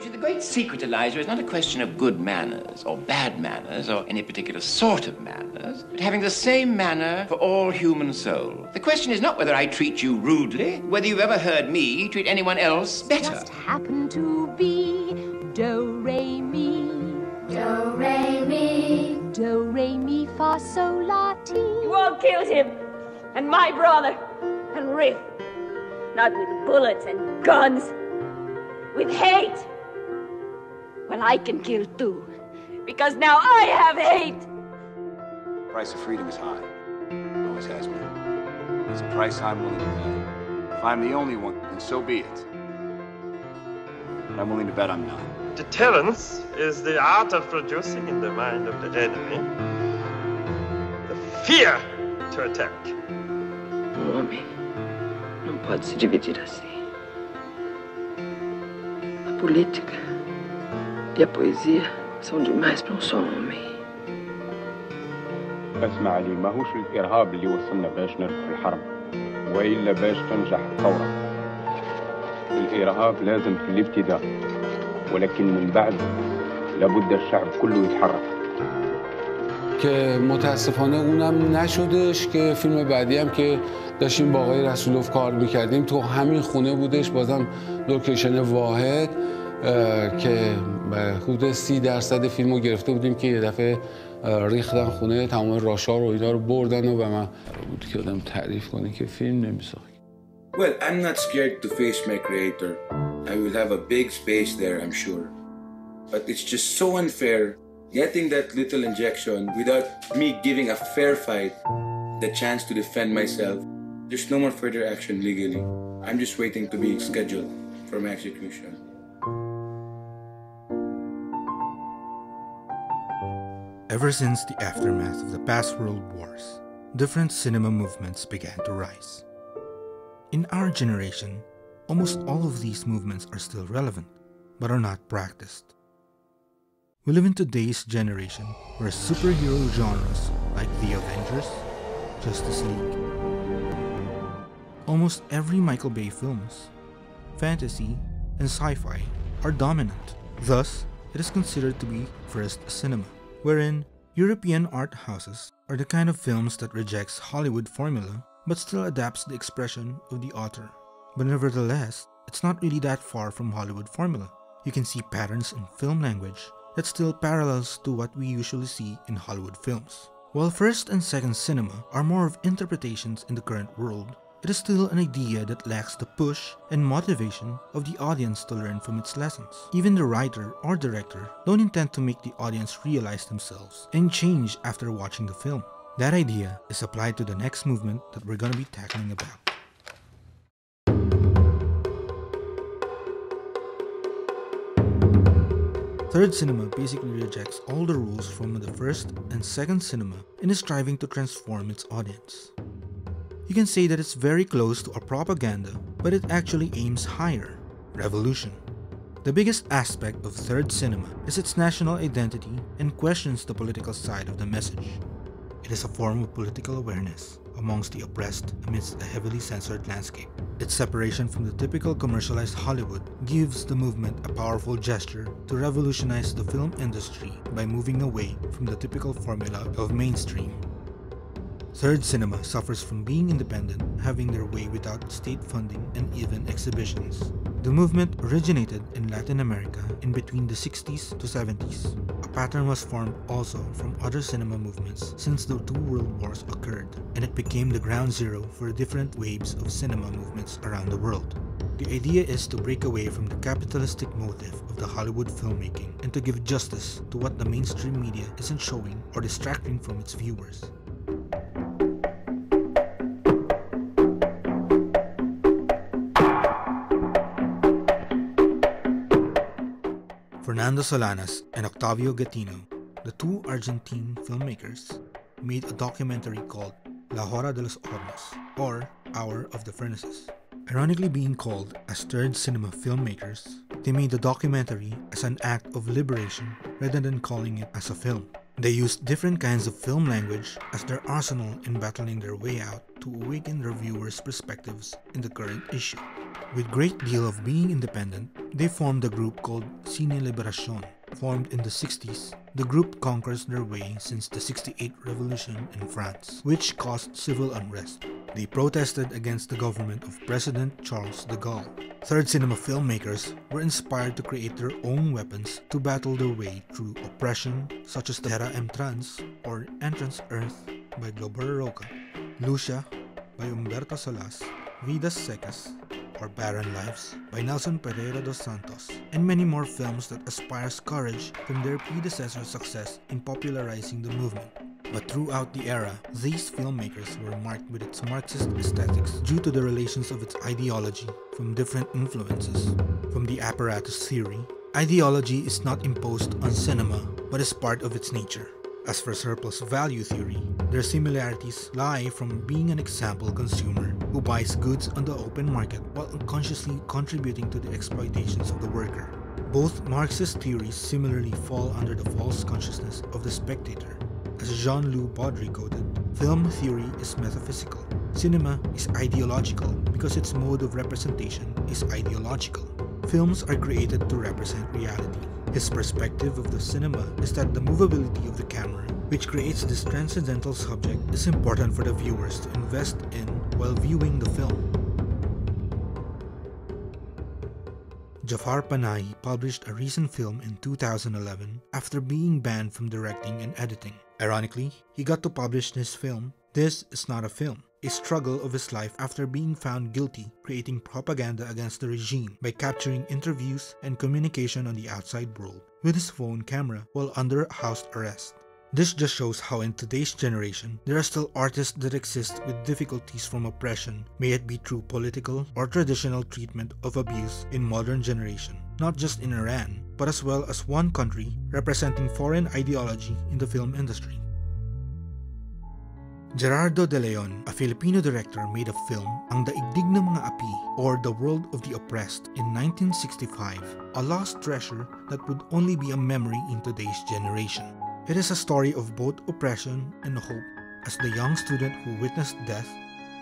You see, the great secret, Eliza, is not a question of good manners or bad manners or any particular sort of manners, but having the same manner for all human souls. The question is not whether I treat you rudely, whether you've ever heard me treat anyone else better. Just happen to be do re mi Do, re, mi. do re mi fa sol la ti. You all killed him, and my brother, and Riff. Not with bullets and guns, with hate. Well, I can kill too, because now I have hate. The price of freedom is high. Always has been. It's a price I'm willing to pay. If I'm the only one, then so be it. But I'm willing to bet I'm not. Deterrence is the art of producing in the mind of the enemy the fear to attack. Um homem não pode se dividir assim. A política e a poesia são demais para um só homem. اسمع لي ماهوش الإرهاب اللي وصلنا باش نربح الحرب وإلا باش تنجح الثورة. الإرهاب لازم في الابتداء ولكن من بعد لابد الشعب كله يتحرك. که متاسفانه اونم نشدش که فیلم بعدی هم که داشتیم با آقای رسولوف کار می‌کردیم تو همین خونه بودش بازم لوکیشن واحد. که حدود سی درصد فیلم رو گرفته بودیم که یه دفعه ریختن خونه تمام راشا رو اینا رو بردن و به من بود که آدم تعریف کنه که فیلم نمیساخت Well, I'm not scared to face my creator. I will have a big space there, I'm sure. But it's just so unfair getting that little injection without me giving a fair fight, the chance to defend myself. There's no more further action legally. I'm just waiting to be scheduled for my execution. Ever since the aftermath of the past world wars, different cinema movements began to rise. In our generation, almost all of these movements are still relevant, but are not practiced. We live in today's generation where superhero genres like The Avengers, Justice League, almost every Michael Bay films, fantasy, and sci-fi are dominant. Thus, it is considered to be first cinema, wherein European art houses are the kind of films that rejects Hollywood formula but still adapts the expression of the author. But nevertheless, it's not really that far from Hollywood formula. You can see patterns in film language that still parallels to what we usually see in Hollywood films. While first and second cinema are more of interpretations in the current world, it is still an idea that lacks the push and motivation of the audience to learn from its lessons. Even the writer or director don't intend to make the audience realize themselves and change after watching the film. That idea is applied to the next movement that we're gonna be tackling about. Third cinema basically rejects all the rules from the first and second cinema and is striving to transform its audience. You can say that it's very close to a propaganda, but it actually aims higher revolution. The biggest aspect of third cinema is its national identity and questions the political side of the message. It is a form of political awareness amongst the oppressed amidst a heavily censored landscape. Its separation from the typical commercialized Hollywood gives the movement a powerful gesture to revolutionize the film industry by moving away from the typical formula of mainstream. Third cinema suffers from being independent, having their way without state funding and even exhibitions. The movement originated in Latin America in between the 60s to 70s. A pattern was formed also from other cinema movements since the two world wars occurred, and it became the ground zero for different waves of cinema movements around the world. The idea is to break away from the capitalistic motive of the Hollywood filmmaking and to give justice to what the mainstream media isn't showing or distracting from its viewers. Fernando Solanas and Octavio Getino, the two Argentine filmmakers, made a documentary called La Hora de los Hornos, or Hour of the Furnaces. Ironically being called as third cinema filmmakers, they made the documentary as an act of liberation rather than calling it as a film. They used different kinds of film language as their arsenal in battling their way out to awaken their viewers' perspectives in the current issue. With great deal of being independent, they formed a group called Cine Liberacion. Formed in the 60s, the group conquers their way since the 68 revolution in France, which caused civil unrest. They protested against the government of President Charles de Gaulle. Third cinema filmmakers were inspired to create their own weapons to battle their way through oppression such as Terra em Transe or Entrance Earth by Glauber Rocha, Lucia by Humberto Solas, Vidas Secas or Barren Lives by Nelson Pereira dos Santos, and many more films that aspires courage from their predecessor's success in popularizing the movement. But throughout the era, these filmmakers were marked with its Marxist aesthetics due to the relations of its ideology from different influences. From the apparatus theory, ideology is not imposed on cinema, but is part of its nature. As for surplus value theory, their similarities lie from being an example consumer who buys goods on the open market while unconsciously contributing to the exploitations of the worker. Both Marxist theories similarly fall under the false consciousness of the spectator. As Jean-Loup Baudry quoted, film theory is metaphysical. Cinema is ideological because its mode of representation is ideological. Films are created to represent reality. His perspective of the cinema is that the movability of the camera, which creates this transcendental subject, is important for the viewers to invest in while viewing the film. Jafar Panahi published a recent film in 2011 after being banned from directing and editing. Ironically, he got to publish this film. This is not a film, a struggle of his life after being found guilty creating propaganda against the regime by capturing interviews and communication on the outside world with his phone camera while under house arrest. This just shows how in today's generation, there are still artists that exist with difficulties from oppression, may it be through political or traditional treatment of abuse in modern generation, not just in Iran, but as well as one country representing foreign ideology in the film industry. Gerardo De Leon, a Filipino director, made a film, Ang Daigdig ng Mga Api or The World of the Oppressed in 1965, a lost treasure that would only be a memory in today's generation. It is a story of both oppression and hope as the young student who witnessed death,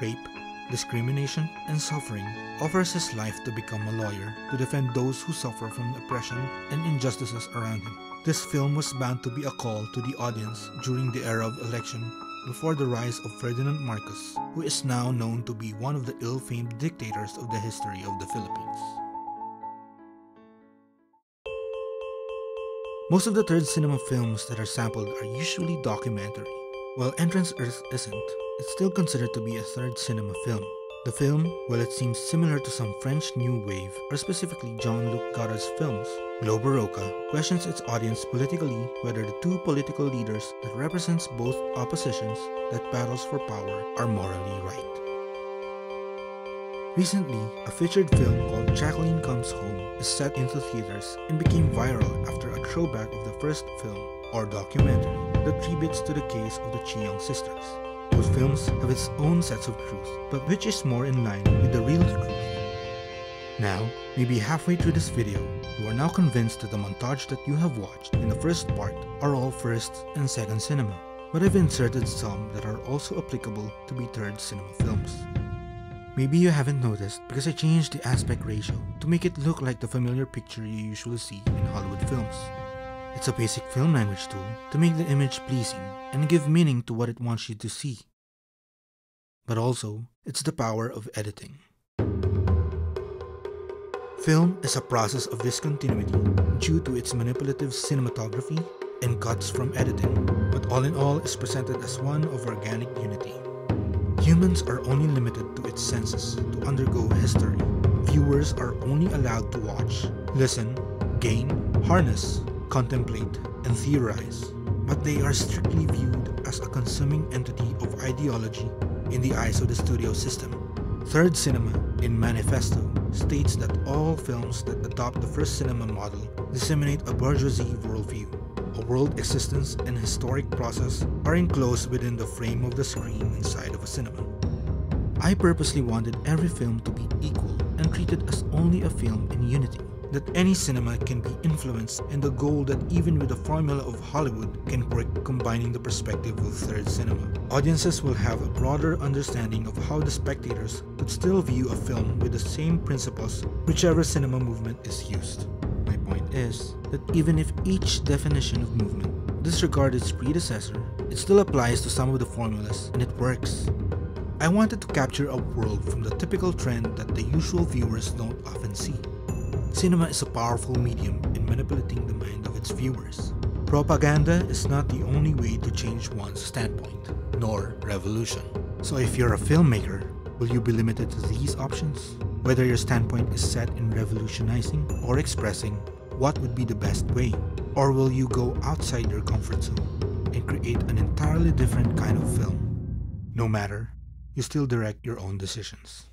rape, discrimination, and suffering offers his life to become a lawyer to defend those who suffer from oppression and injustices around him. This film was bound to be a call to the audience during the era of election before the rise of Ferdinand Marcos, who is now known to be one of the ill-famed dictators of the history of the Philippines. Most of the third cinema films that are sampled are usually documentary. While Entrance Earth isn't, it's still considered to be a third cinema film. The film, while it seems similar to some French New Wave, or specifically Jean-Luc Godard's films, Glauber Rocha questions its audience politically whether the two political leaders that represents both oppositions that battles for power are morally right. Recently, a featured film called Jacqueline Comes Home is set into theaters and became viral after a throwback of the first film, or documentary, that tributes to the case of the Chiong sisters. Both films have its own sets of truth, but which is more in line with the real truth? Now, maybe halfway through this video, you are now convinced that the montage that you have watched in the first part are all first and second cinema, but I've inserted some that are also applicable to be third cinema films. Maybe you haven't noticed because I changed the aspect ratio to make it look like the familiar picture you usually see in Hollywood films. It's a basic film language tool to make the image pleasing and give meaning to what it wants you to see. But also, it's the power of editing. Film is a process of discontinuity due to its manipulative cinematography and cuts from editing, but all in all is presented as one of organic unity. Humans are only limited to its senses to undergo history. Viewers are only allowed to watch, listen, gain, harness, contemplate, and theorize, but they are strictly viewed as a consuming entity of ideology in the eyes of the studio system. Third Cinema, in Manifesto, states that all films that adopt the first cinema model disseminate a bourgeoisie worldview. A world existence and historic process are enclosed within the frame of the screen inside of a cinema. I purposely wanted every film to be equal and treated as only a film in unity. That any cinema can be influenced and the goal that even with the formula of Hollywood can work combining the perspective of third cinema. Audiences will have a broader understanding of how the spectators could still view a film with the same principles whichever cinema movement is used. My point is that even if each definition of movement disregarded its predecessor, it still applies to some of the formulas and it works. I wanted to capture a world from the typical trend that the usual viewers don't often see. Cinema is a powerful medium in manipulating the mind of its viewers. Propaganda is not the only way to change one's standpoint, nor revolution. So if you're a filmmaker, will you be limited to these options? Whether your standpoint is set in revolutionizing or expressing what would be the best way? Or will you go outside your comfort zone and create an entirely different kind of film? No matter, you still direct your own decisions.